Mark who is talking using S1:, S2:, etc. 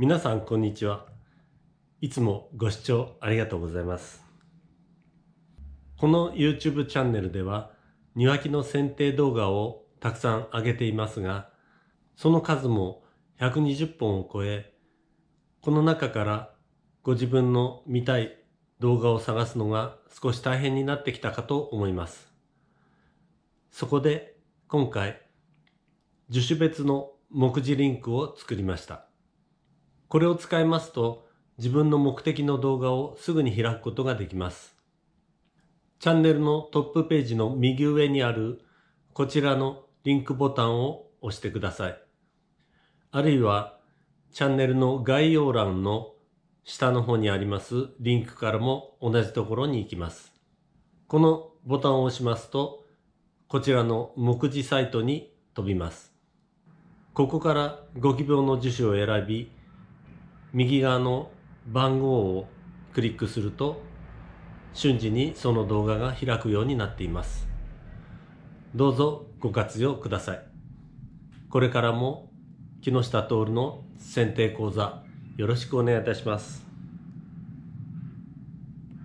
S1: 皆さんこんにちは。いつもご視聴ありがとうございます。この YouTube チャンネルでは庭木の剪定動画をたくさん上げていますが、その数も120本を超え、この中からご自分の見たい動画を探すのが少し大変になってきたかと思います。そこで今回、樹種別の目次リンクを作りました。これを使いますと自分の目的の動画をすぐに開くことができます。チャンネルのトップページの右上にあるこちらのリンクボタンを押してください。あるいはチャンネルの概要欄の下の方にありますリンクからも同じところに行きます。このボタンを押しますとこちらの目次サイトに飛びます。ここからご希望の樹種を選び右側の番号をクリックすると瞬時にその動画が開くようになっています。どうぞご活用ください。これからも木下徹の選定講座よろしくお願いいたします。